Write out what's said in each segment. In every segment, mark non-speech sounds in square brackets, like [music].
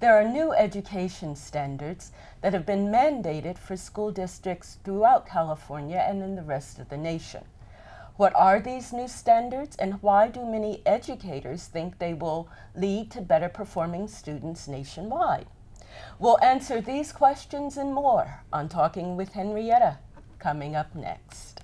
there are new education standards that have been mandated for school districts throughout California and in the rest of the nation. What are these new standards and why do many educators think they will lead to better performing students nationwide? We'll answer these questions and more on Talking with Henrietta coming up next.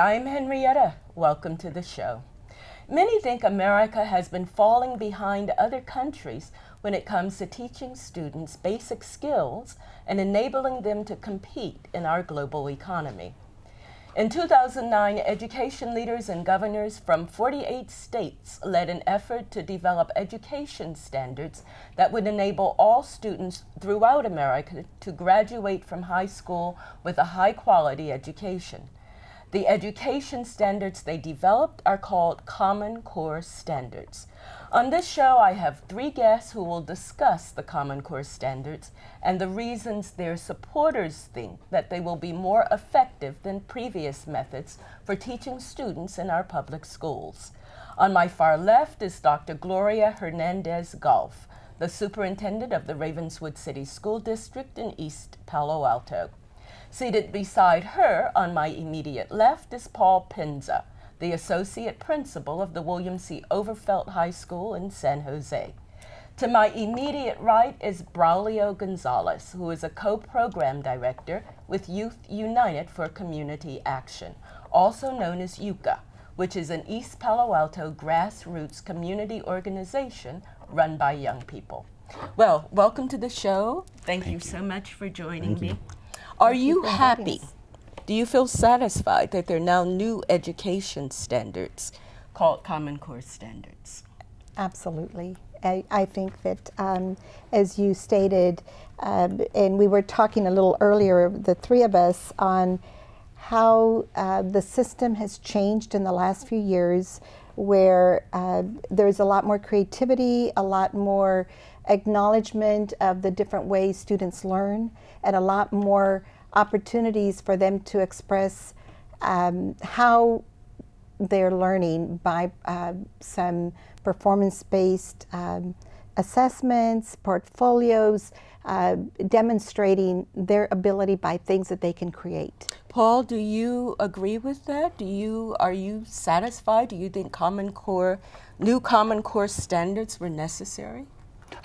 I'm Henrietta. Welcome to the show. Many think America has been falling behind other countries when it comes to teaching students basic skills and enabling them to compete in our global economy. In 2009, education leaders and governors from 48 states led an effort to develop education standards that would enable all students throughout America to graduate from high school with a high quality education. The education standards they developed are called Common Core Standards. On this show, I have three guests who will discuss the Common Core Standards and the reasons their supporters think that they will be more effective than previous methods for teaching students in our public schools. On my far left is Dr. Gloria Hernandez Goff, the superintendent of the Ravenswood City School District in East Palo Alto. Seated beside her on my immediate left is Paul Penza, the associate principal of the William C. Overfelt High School in San Jose. To my immediate right is Braulio Gonzalez, who is a co program director with Youth United for Community Action, also known as YUCA, which is an East Palo Alto grassroots community organization run by young people. Well, welcome to the show. Thank, Thank you, you, so much for joining Thank me. You. Are you happy? Do you feel satisfied that there are now new education standards called Common Core standards? Absolutely. I, I think that, um, as you stated, uh, and we were talking a little earlier, the three of us, on how uh, the system has changed in the last few years, where uh, there's a lot more creativity, a lot more acknowledgement of the different ways students learn, and a lot more opportunities for them to express um, how they're learning by uh, some performance based um, assessments, portfolios, uh, demonstrating their ability by things that they can create. Paul, do you agree with that? Do you are you satisfied? Do you think Common Core, new Common Core standards were necessary?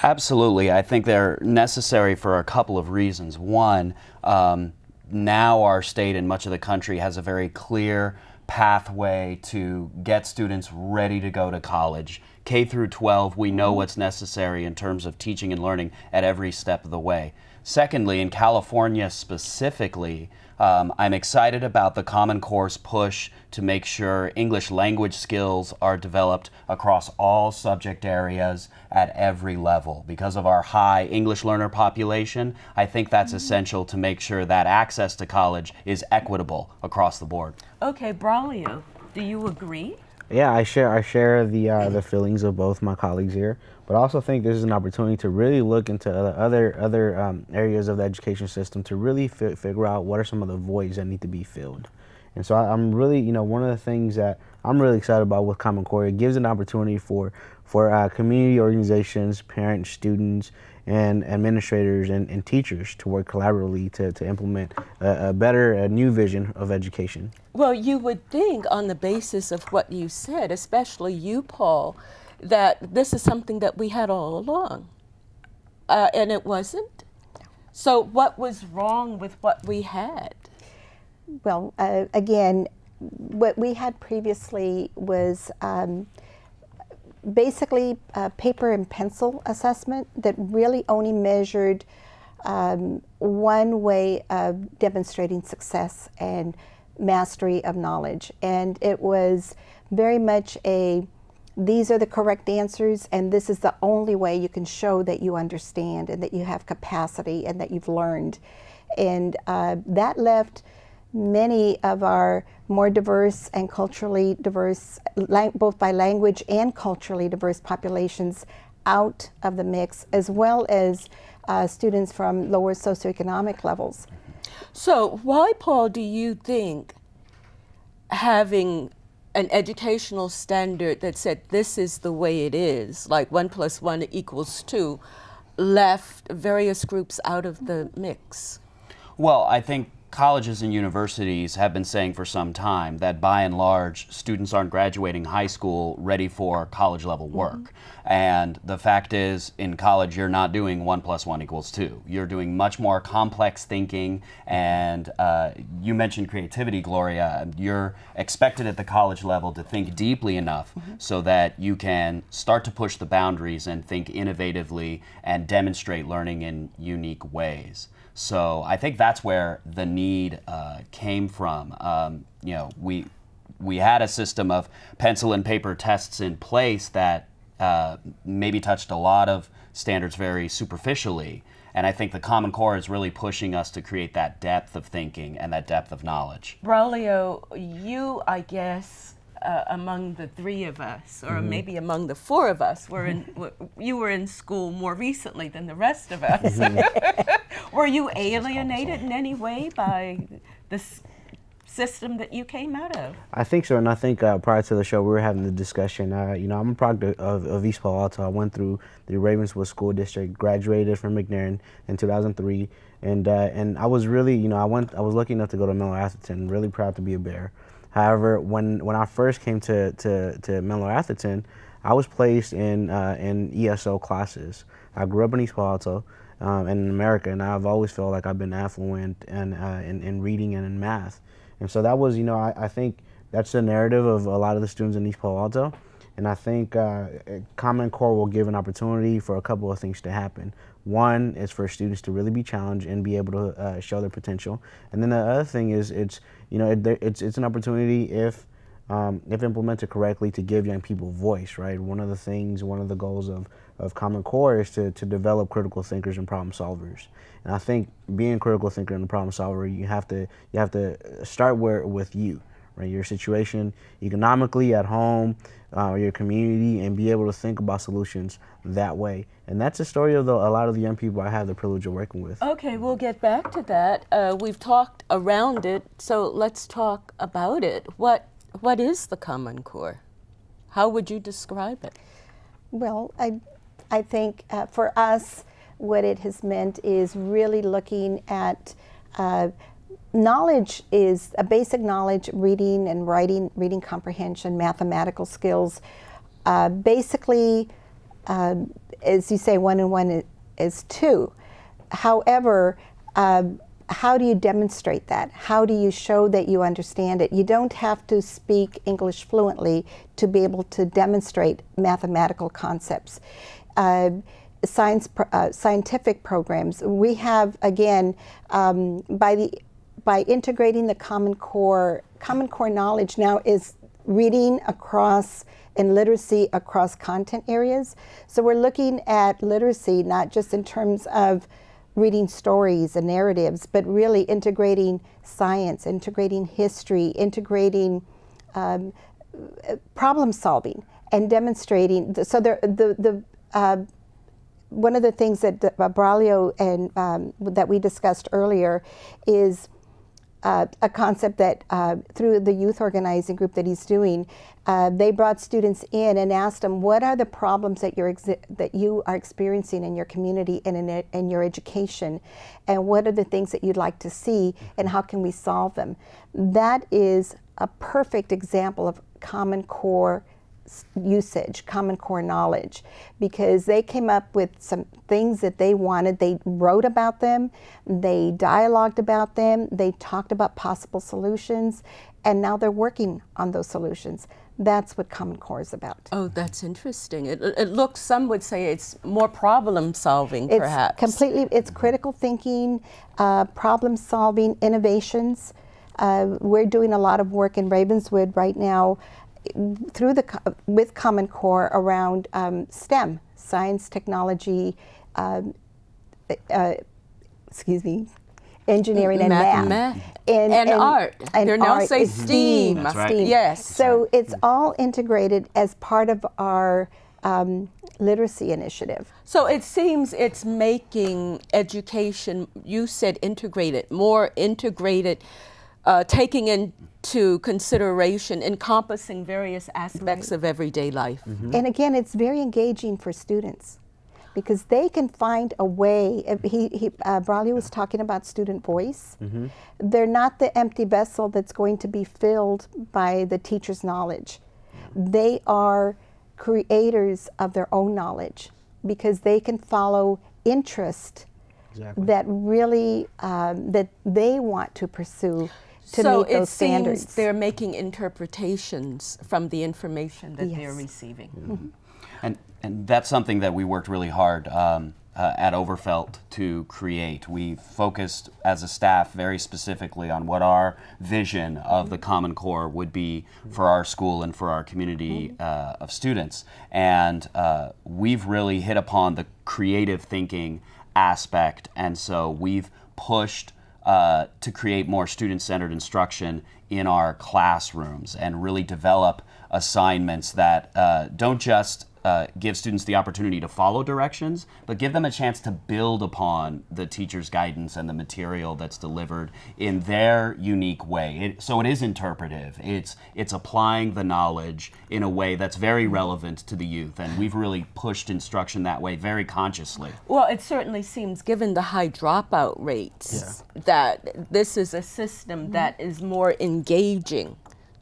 Absolutely. I think they're necessary for a couple of reasons. One, um, now our state and much of the country has a very clear pathway to get students ready to go to college. K through 12, we know what's necessary in terms of teaching and learning at every step of the way. Secondly, in California specifically, um, I'm excited about the Common Core's push to make sure English language skills are developed across all subject areas at every level. Because of our high English learner population, I think that's mm-hmm. essential to make sure that access to college is equitable across the board. Okay, Braulio, do you agree? Yeah, I share I share the uh, the feelings of both my colleagues here, but I also think this is an opportunity to really look into other other um, areas of the education system to really fi figure out what are some of the voids that need to be filled. And so I, am really, you know, one of the things that I'm really excited about with Common Core, it gives an opportunity for for uh, community organizations, parents, students, and administrators and, and teachers to work collaboratively to, to implement a, a better, a new vision of education. Well, you would think, on the basis of what you said, especially you, Paul, that this is something that we had all along, uh, and it wasn't. So, what was wrong with what we had? Well, uh, again, what we had previously was um, basically a paper and pencil assessment that really only measured um, one way of demonstrating success and mastery of knowledge. And it was very much a these are the correct answers, and this is the only way you can show that you understand and that you have capacity and that you've learned. And uh, that left many of our more diverse and culturally diverse, both by language and culturally diverse populations out of the mix, as well as uh, students from lower socioeconomic levels. So, why, Paul, do you think having an educational standard that said this is the way it is, like one plus one equals two, left various groups out of the mix? Well, I think colleges and universities have been saying for some time that by and large, students aren't graduating high school ready for college level mm-hmm. work. Mm-hmm. And the fact is, in college, you're not doing one plus one equals two. You're doing much more complex thinking. And uh, you mentioned creativity, Gloria. You're expected at the college level to think deeply enough mm-hmm. so that you can start to push the boundaries and think innovatively and demonstrate learning in unique ways. So I think that's where the need uh, came from. Um, you know, we we had a system of pencil and paper tests in place that uh, maybe touched a lot of standards very superficially. And I think the Common Core is really pushing us to create that depth of thinking and that depth of knowledge. Braulio, you, I guess, uh, among the three of us, or mm-hmm. maybe among the four of us, were in. [laughs] W- you were in school more recently than the rest of us. Mm-hmm. [laughs] were you alienated in any way by this system that you came out of? I think so, and I think uh, prior to the show we were having the discussion. Uh, you know, I'm a product of, of East Palo Alto. I went through the Ravenswood School District, graduated from McNair in 2003, and uh, and I was really, you know, I went, I was lucky enough to go to Menlo Atherton. Really proud to be a Bear. However, when, when I first came to, to, to Menlo Atherton, I was placed in, uh, in ESL classes. I grew up in East Palo Alto um, and in America, and I've always felt like I've been affluent in, uh, in, in, reading and in math. And so that was, you know, I, I, think that's the narrative of a lot of the students in East Palo Alto. And I think uh, Common Core will give an opportunity for a couple of things to happen. One is for students to really be challenged and be able to uh, show their potential. And then the other thing is it's you know it, it's it's an opportunity if um, if implemented correctly to give young people voice. Right. One of the things, one of the goals of of Common Core is to, to develop critical thinkers and problem solvers. And I think being a critical thinker and a problem solver, you have to you have to start where with you right? Your situation economically at home, uh, your community, and be able to think about solutions that way. And that's the story of the, a lot of the young people I have the privilege of working with. Okay, we'll get back to that. Uh, we've talked around it, so let's talk about it. What what is the Common Core? How would you describe it? Well, I I think uh, for us, what it has meant is really looking at uh, knowledge is a basic knowledge, reading and writing, reading comprehension, mathematical skills. Uh, basically, uh, as you say, one and one is two. However, uh, how do you demonstrate that? How do you show that you understand it? You don't have to speak English fluently to be able to demonstrate mathematical concepts. Uh, science, uh, scientific programs. We have again um, by the by integrating the Common Core, Common Core knowledge now is reading across and literacy across content areas. So we're looking at literacy not just in terms of reading stories and narratives, but really integrating science, integrating history, integrating um, problem solving, and demonstrating. So there, the the uh, one of the things that Braulio and um, that we discussed earlier is uh, a concept that uh, through the youth organizing group that he's doing, uh, they brought students in and asked them, "What are the problems that you're that you are experiencing in your community and in, it, in your education, and what are the things that you'd like to see, and how can we solve them?" That is a perfect example of Common Core usage, Common Core knowledge, because they came up with some things that they wanted. They wrote about them, they dialogued about them, they talked about possible solutions, and now they're working on those solutions. That's what Common Core is about. Oh, that's interesting. It, it looks, some would say it's more problem solving, it's perhaps. Completely, it's critical thinking, uh, problem solving, innovations. Uh, we're doing a lot of work in Ravenswood right now through the with Common Core around um, STEM, science, technology, um, uh, excuse me, engineering and Math- math, math. And art. They're now art say is STEam. That's right. STEAM. Yes. So it's all integrated as part of our um, literacy initiative. So it seems it's making education, you said integrated, more integrated, uh, taking into consideration, encompassing various aspects of everyday life. And again, it's very engaging for students because they can find a way. if He, he uh, Braulio was talking about student voice. They're not the empty vessel that's going to be filled by the teacher's knowledge. They are creators of their own knowledge because they can follow interest Exactly. that really um, that they want to pursue to so meet it seems they're making interpretations from the information that they're Yes. receiving. And, and that's something that we worked really hard um, uh, at Overfelt to create. We focused as a staff very specifically on what our vision of the Common Core would be for our school and for our community uh, of students. And uh, we've really hit upon the creative thinking aspect. And so we've pushed uh, to create more student centered instruction in our classrooms and really develop assignments that uh, don't just uh, give students the opportunity to follow directions, but give them a chance to build upon the teacher's guidance and the material that's delivered in their unique way. It, so it is interpretive. It's it's applying the knowledge in a way that's very relevant to the youth, and we've really pushed instruction that way very consciously. Well, it certainly seems, given the high dropout rates, that this is a system that is more engaging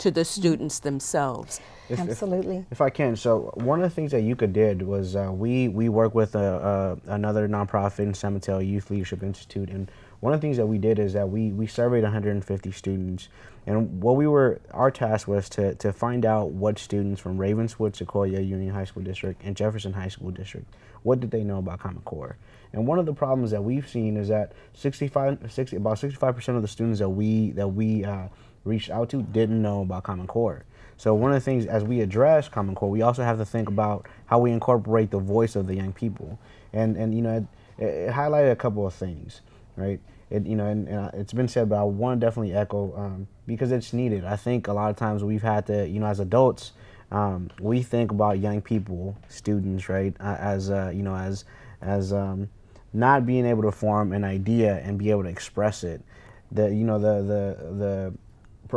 to the students themselves. If- if- Absolutely. If I can, so one of the things that YUCA did was uh, we we work with a, a, another nonprofit in San Mateo Youth Leadership Institute, and one of the things that we did is that we we surveyed 150 students, and what we were our task was to to find out what students from Ravenswood, Sequoia Union High School District, and Jefferson High School District, what did they know about Common Core? And one of the problems that we've seen is that 65, 60, about 65 percent of the students that we that we uh, reached out to didn't know about Common Core. So one of the things as we address Common Core, we also have to think about how we incorporate the voice of the young people, and and you know it, it highlighted a couple of things, right? It you know and, and it's been said, but I want to definitely echo um, because it's needed. I think a lot of times we've had to you know as adults. Um, we think about young people, students, right, uh, as uh, you know, as as um, not being able to form an idea and be able to express it. The you know the the the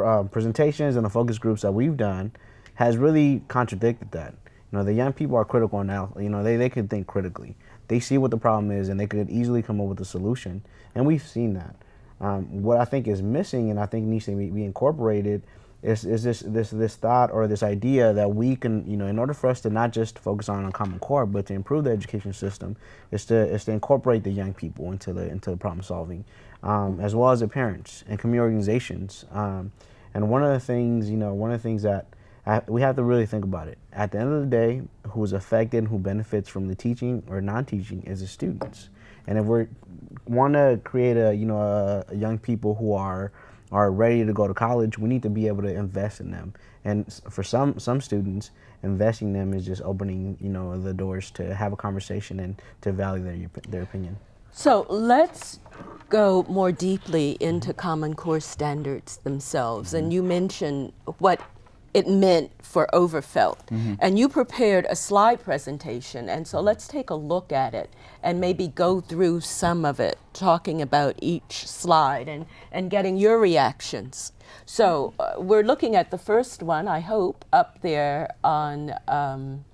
uh, presentations and the focus groups that we've done has really contradicted that. You know, the young people are critical now. You know, they, they can think critically. They see what the problem is and they could easily come up with a solution. And we've seen that. Um, what I think is missing and I think needs to be, be incorporated is, is this, this, this thought or this idea that we can, you know, in order for us to not just focus on a common core, but to improve the education system, is to, is to incorporate the young people into the, into the problem solving, um, as well as the parents and community organizations. Um, and one of the things, you know, one of the things that I, we have to really think about it. At the end of the day, who's affected and who benefits from the teaching or non-teaching is the students. And if we want to create a, you know, a, a young people who are are ready to go to college, we need to be able to invest in them. And for some some students, investing in them is just opening, you know, the doors to have a conversation and to value their their opinion. So let's go more deeply into Common Core standards themselves. And you mentioned what it meant for Overfelt. And you prepared a slide presentation. And so let's take a look at it and maybe go through some of it, talking about each slide and, and getting your reactions. So uh, we're looking at the first one, I hope, up there on. Um,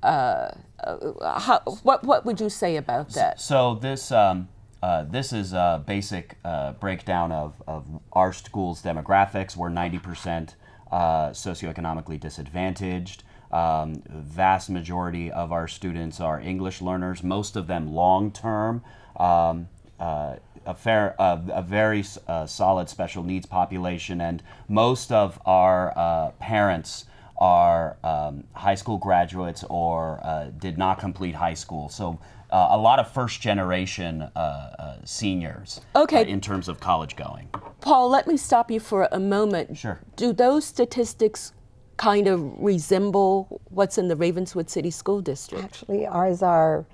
uh, uh, how, what, what would you say about that? So this um, uh, this is a basic uh, breakdown of, of our school's demographics. We're 90% uh, socioeconomically disadvantaged. Um, vast majority of our students are English learners. Most of them long term. Um, uh, a fair, uh, a very uh, solid special needs population, and most of our uh, parents are um, high school graduates or uh, did not complete high school. So uh, a lot of first generation uh, uh, seniors Okay. uh, in terms of college going. Paul, let me stop you for a moment. Sure. Do those statistics kind of resemble what's in the Ravenswood City School District? Actually, ours are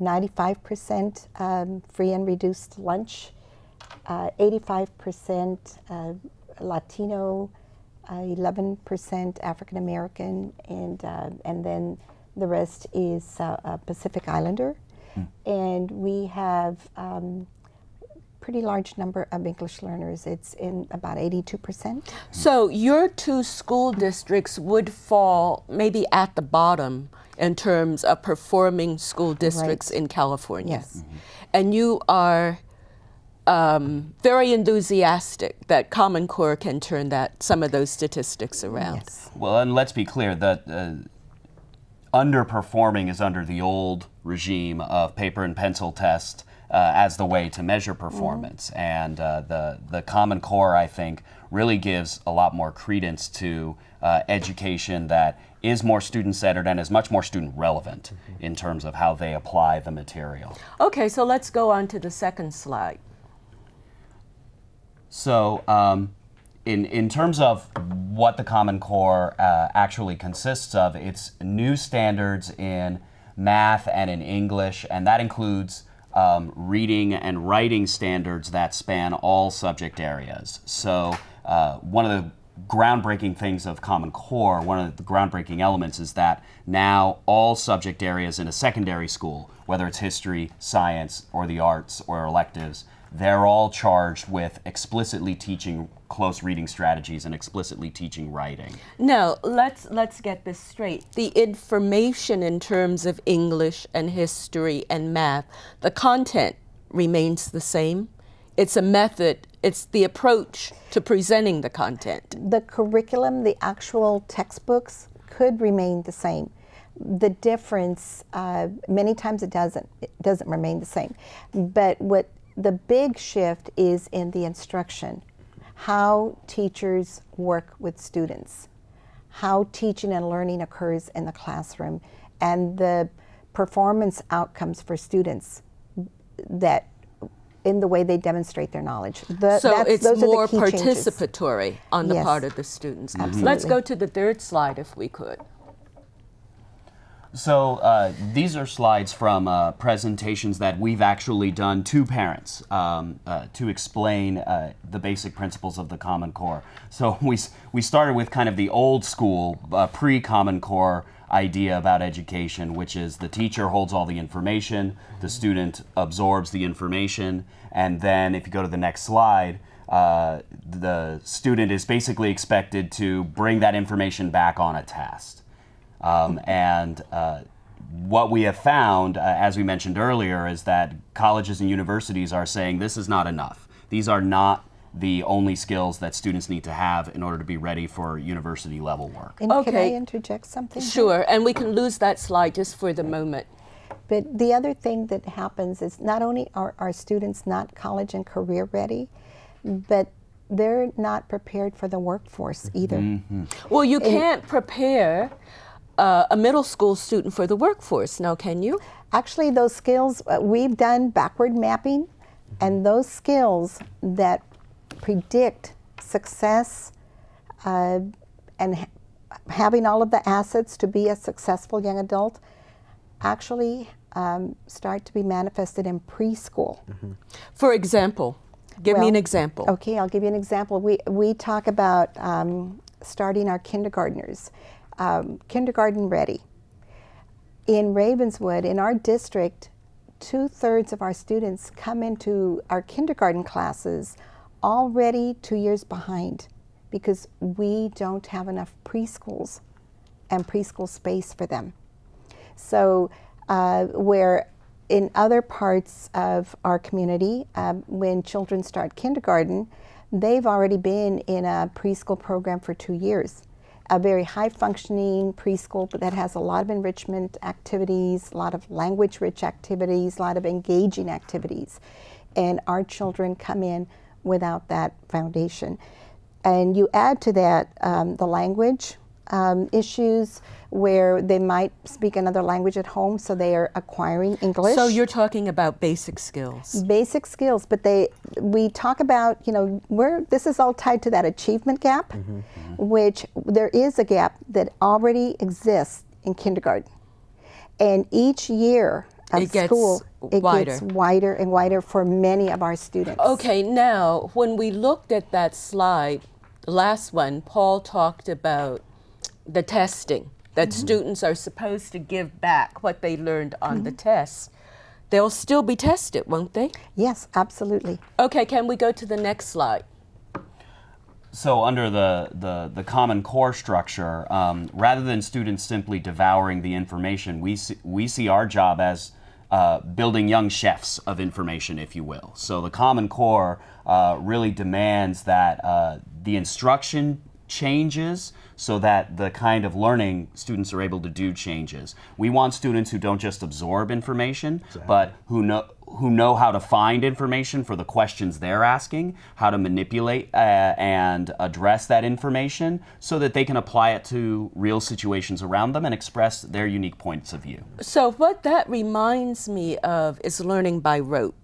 95% um, free and reduced lunch, uh, 85% uh, Latino, 11% African American, and uh, and then the rest is uh, Pacific Islander. And we have um, pretty large number of English learners. It's in about 82%. So your two school districts would fall maybe at the bottom in terms of performing school districts Right. in California. Yes. And you are um, very enthusiastic that Common Core can turn that some of those statistics around. Yes. Well, and let's be clear that uh, underperforming is under the old regime of paper and pencil test uh, as the way to measure performance, and uh, the the Common Core, I think, really gives a lot more credence to uh, education that is more student centered and is much more student relevant in terms of how they apply the material. Okay, so let's go on to the second slide. So, um, in in terms of what the Common Core uh, actually consists of, it's new standards in math and in English, and that includes um, reading and writing standards that span all subject areas. So, uh, one of the groundbreaking things of Common Core, one of the groundbreaking elements is that now all subject areas in a secondary school, whether it's history, science, or the arts, or electives, they're all charged with explicitly teaching close reading strategies and explicitly teaching writing. No, let's let's get this straight. The information in terms of English and history and math, the content remains the same. It's a method, it's the approach to presenting the content. The curriculum, the actual textbooks could remain the same. The difference, uh, many times it doesn't, it doesn't remain the same. But what the big shift is in the instruction, how teachers work with students, how teaching and learning occurs in the classroom, and the performance outcomes for students that in the way they demonstrate their knowledge. The- So that's- it's those are the more key changes. participatory on the Yes. part of the students. Absolutely. Let's go to the third slide if we could. So uh, these are slides from uh, presentations that we've actually done to parents um, uh, to explain uh, the basic principles of the Common Core. So [laughs] we, we started with kind of the old school uh, pre-Common Core idea about education, which is the teacher holds all the information, the student absorbs the information, and then if you go to the next slide, uh, the student is basically expected to bring that information back on a test. Um, and uh, what we have found, uh, as we mentioned earlier, is that colleges and universities are saying this is not enough. These are not the only skills that students need to have in order to be ready for university level work. And can I interject something? Sure, and we can lose that slide just for the moment. But the other thing that happens is not only are our students not college and career ready, but they're not prepared for the workforce either. Well, you can't prepare uh, a middle school student for the workforce, now can you? Actually, those skills, uh, we've done backward mapping, and those skills that predict success uh, and ha- having all of the assets to be a successful young adult actually um, start to be manifested in preschool. For example, give me an example. Okay, I'll give you an example. We, we talk about um, starting our kindergartners, um, kindergarten ready. In Ravenswood, in our district, two thirds of our students come into our kindergarten classes already two years behind because we don't have enough preschools and preschool space for them. So, uh, where in other parts of our community, um, when children start kindergarten, they've already been in a preschool program for two years. A very high functioning preschool that has a lot of enrichment activities, a lot of language rich activities, a lot of engaging activities. And our children come in without that foundation. And you add to that um, the language, um, issues where they might speak another language at home, so they are acquiring English. So you're talking about basic skills. basic skills, but they we talk about you know where this is all tied to that achievement gap, which there is a gap that already exists in kindergarten, and each year of It gets school it wider. gets wider and wider for many of our students. Okay, now when we looked at that slide, the last one, Paul talked about the testing that students are supposed to give back what they learned on the tests. They'll still be tested, won't they? Yes, absolutely. Okay, can we go to the next slide? So under the, the, the Common Core structure, um, rather than students simply devouring the information, we see, we see our job as uh, building young chefs of information, if you will. So the Common Core uh, really demands that uh, the instruction changes so that the kind of learning students are able to do changes. We want students who don't just absorb information, but who know who know how to find information for the questions they're asking, how to manipulate uh, and address that information so that they can apply it to real situations around them and express their unique points of view. So what that reminds me of is learning by rote,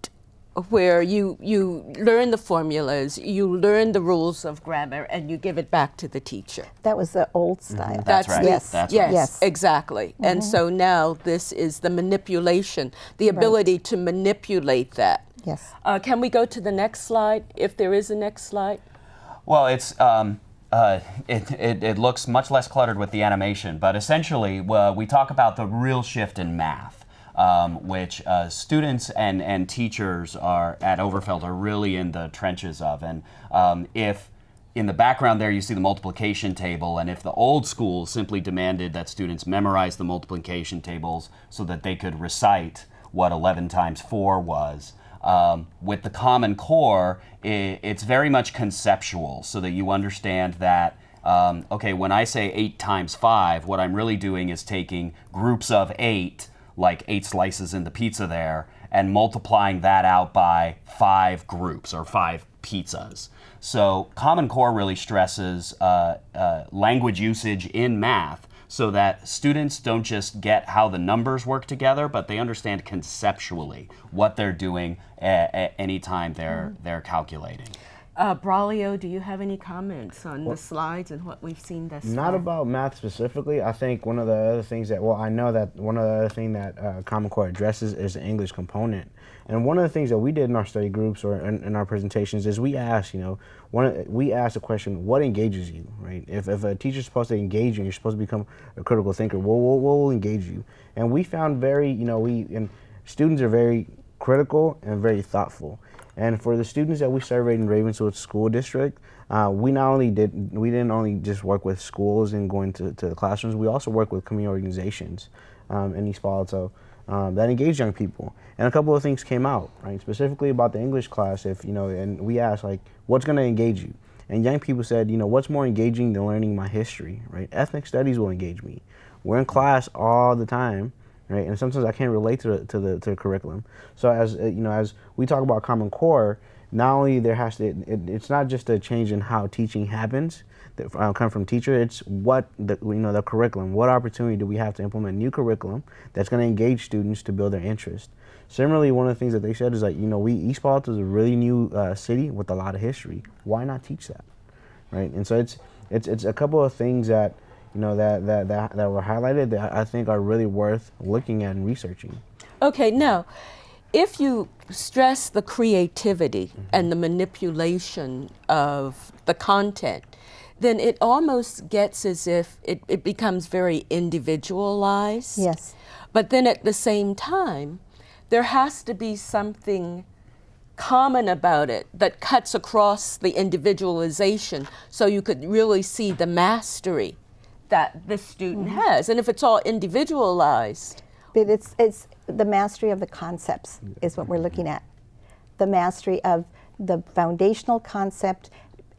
where you you learn the formulas, you learn the rules of grammar, and you give it back to the teacher. That was the old style. That's right. Yes. That's yes, right. Yes. exactly. And so now this is the manipulation, the ability to manipulate that. Yes. Uh, can we go to the next slide, if there is a next slide? Well, it's um, uh, it, it, it looks much less cluttered with the animation, but essentially uh, we talk about the real shift in math, um, which uh, students and, and teachers are at Overfelt are really in the trenches of. And um, if in the background there you see the multiplication table, and if the old school simply demanded that students memorize the multiplication tables so that they could recite what 11 times 4 was, um, with the Common Core, i it's very much conceptual, so that you understand that. Um, okay, when I say eight times five, what I'm really doing is taking groups of eight, like eight slices in the pizza there, and multiplying that out by five groups or five pizzas. So, Common Core really stresses uh, uh, language usage in math so that students don't just get how the numbers work together, but they understand conceptually what they're doing a- a- anytime they're they're calculating. Uh, Braulio, do you have any comments on the slides and what we've seen thus Not far? about math specifically. I think one of the other things that, well, I know that one of the other thing that uh, Common Core addresses is the English component. And one of the things that we did in our study groups or in, in our presentations is we asked, you know, one we asked the question, what engages you, right? If, if a teacher's supposed to engage you, you're supposed to become a critical thinker. What, what, what will engage you? And we found very, you know, we and students are very critical and very thoughtful. And for the students that we surveyed in Ravenswood School District, uh, we not only did we didn't only just work with schools and going to, to the classrooms, we also work with community organizations um, in East Palo Alto um, that engage young people. And a couple of things came out, right? Specifically about the English class, if you know, and we asked like, what's going to engage you? And young people said, you know, what's more engaging than learning my history, right? Ethnic studies will engage me. We're in class all the time, right? And sometimes I can't relate to the, to the to the curriculum. So as uh, you know, as we talk about Common Core, not only there has to, it, it's not just a change in how teaching happens that uh, come from teacher. It's what the you know the curriculum. What opportunity do we have to implement new curriculum that's going to engage students to build their interest? Similarly, one of the things that they said is like you know we East Palo Alto is a really new uh, city with a lot of history. Why not teach that, right? And so it's it's it's a couple of things that you know that that that, that were highlighted that I think are really worth looking at and researching. Okay, now, if you stress the creativity mm-hmm. and the manipulation of the content, then it almost gets as if it, it becomes very individualized. Yes. But then at the same time, there has to be something common about it that cuts across the individualization so you could really see the mastery that the student mm-hmm. has. And if it's all individualized, But it's, it's the mastery of the concepts is what we're looking at. The mastery of the foundational concept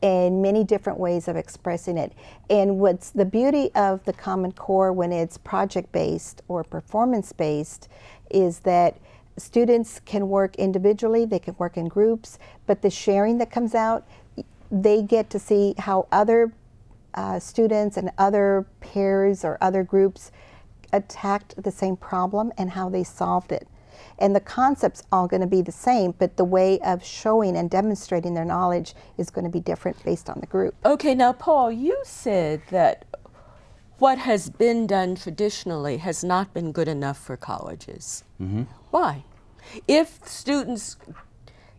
and many different ways of expressing it. And what's the beauty of the Common Core when it's project based or performance based is that students can work individually, they can work in groups, but the sharing that comes out, they get to see how other uh, students and other peers or other groups attacked the same problem and how they solved it. And the concept's all going to be the same, but the way of showing and demonstrating their knowledge is going to be different based on the group. Okay, now, Paul, you said that what has been done traditionally has not been good enough for colleges. Mm-hmm. Why? If students,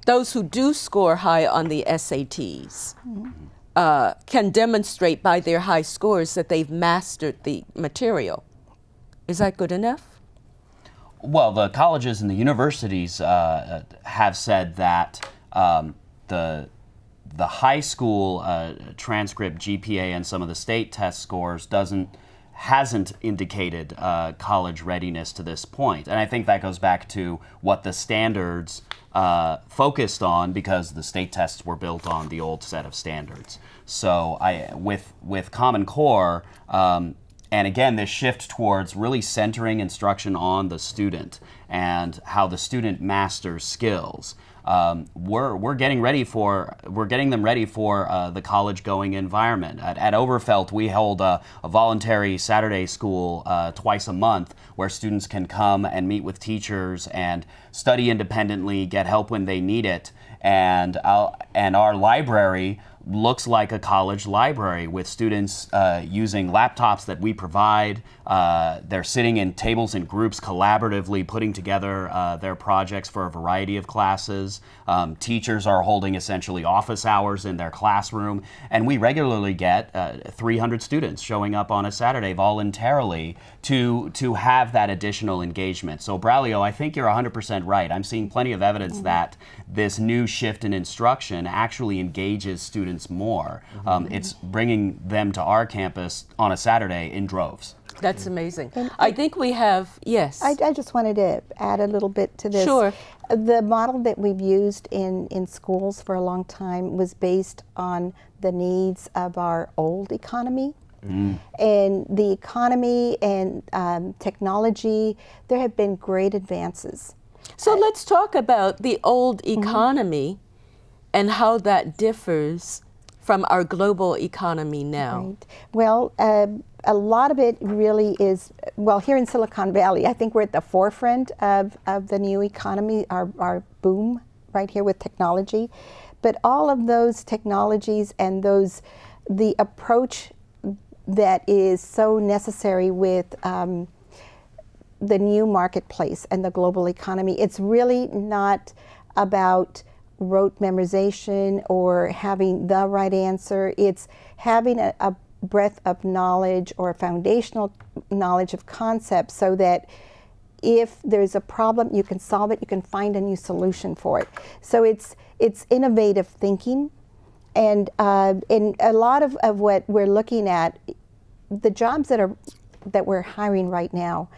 those who do score high on the SATs, mm-hmm. Uh, can demonstrate by their high scores that they've mastered the material, is that good enough? Well, the colleges and the universities uh, have said that um, the the high school uh, transcript GPA and some of the state test scores doesn't hasn't indicated uh, college readiness to this point, and I think that goes back to what the standards uh, focused on because the state tests were built on the old set of standards. So I with with Common Core. Um, and again, this shift towards really centering instruction on the student and how the student masters skills. Um, we're, we're getting ready for we're getting them ready for uh, the college going environment at, at Overfelt we hold a, a voluntary Saturday school uh, twice a month where students can come and meet with teachers and study independently get help when they need it and uh, and our library looks like a college library with students uh, using laptops that we provide. Uh, they're sitting in tables and groups collaboratively putting together uh, their projects for a variety of classes. Um, teachers are holding essentially office hours in their classroom, and we regularly get uh, 300 students showing up on a Saturday voluntarily to, to have that additional engagement. So, Braulio, I think you're 100% right. I'm seeing plenty of evidence mm-hmm. that this new shift in instruction actually engages students more. Mm-hmm. Um, it's bringing them to our campus on a Saturday in droves. That's amazing. And I think we have, yes. I, I, just wanted to add a little bit to this. Sure. The model that we've used in, in schools for a long time was based on the needs of our old economy. Mm. And the economy and um, technology, there have been great advances. So let's talk about the old mm-hmm. economy mm-hmm. and how that differs from our global economy now. Right. Well, uh, a lot of it really is, well, here in Silicon Valley, I think we're at the forefront of, of the new economy, our, our boom right here with technology. But all of those technologies and those, the approach that is so necessary with um, the new marketplace and the global economy. It's really not about rote memorization or having the right answer. It's having a, a breadth of knowledge or foundational knowledge of concepts so that if there's a problem, you can solve it, you can find a new solution for it. So it's, it's innovative thinking. And, uh, a lot of, of what we're looking at, the jobs that, are, that we're hiring right now,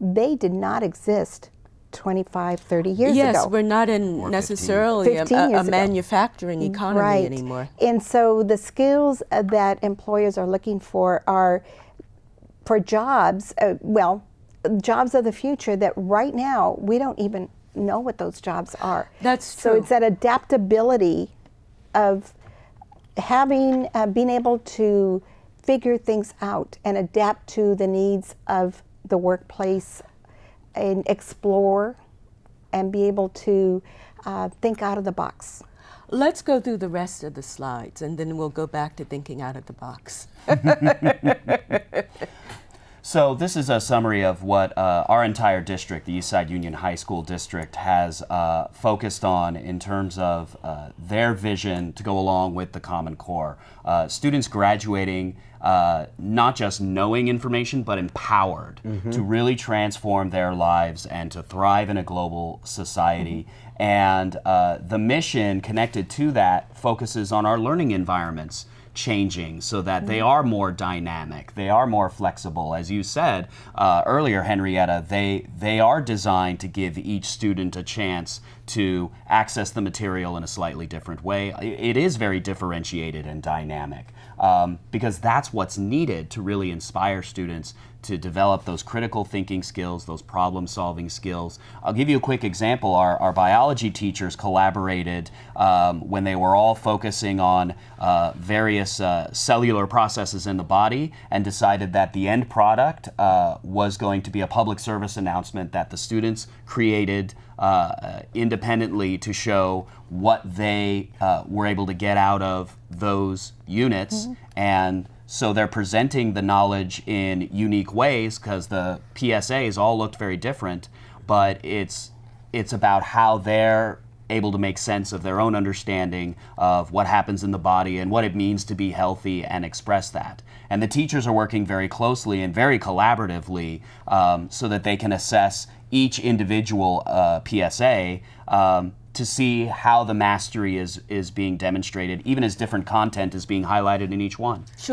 they did not exist 25, 30 years yes, ago. Yes, we're not in necessarily a, a, manufacturing economy right. anymore. And so the skills uh, that employers are looking for are for jobs, uh, well, jobs of the future that right now we don't even know what those jobs are. That's true. So it's that adaptability of having, uh, being able to figure things out and adapt to the needs of the workplace and explore and be able to uh, think out of the box. Let's go through the rest of the slides and then we'll go back to thinking out of the box. [laughs] so this is a summary of what uh, our entire district, the Eastside Union High School District, has uh, focused on in terms of uh, their vision to go along with the Common Core. Uh, students graduating uh, not just knowing information, but empowered mm-hmm. to really transform their lives and to thrive in a global society. Mm-hmm. And uh, the mission connected to that focuses on our learning environments changing so that they mm-hmm. are more dynamic, they are more flexible. As you said uh, earlier, Henrietta, they, they are designed to give each student a chance to access the material in a slightly different way. It is very differentiated and dynamic um, because that's what's needed to really inspire students to develop those critical thinking skills, those problem solving skills. I'll give you a quick example. Our, our biology teachers collaborated um, when they were all focusing on uh, various uh, cellular processes in the body and decided that the end product uh, was going to be a public service announcement that the students created uh, independently to show what they uh, were able to get out of those units mm-hmm. and so they're presenting the knowledge in unique ways because the PSAs all looked very different, but it's it's about how they're able to make sense of their own understanding of what happens in the body and what it means to be healthy and express that. And the teachers are working very closely and very collaboratively um, so that they can assess each individual uh, PSA um, to see how the mastery is, is being demonstrated, even as different content is being highlighted in each one. Sure.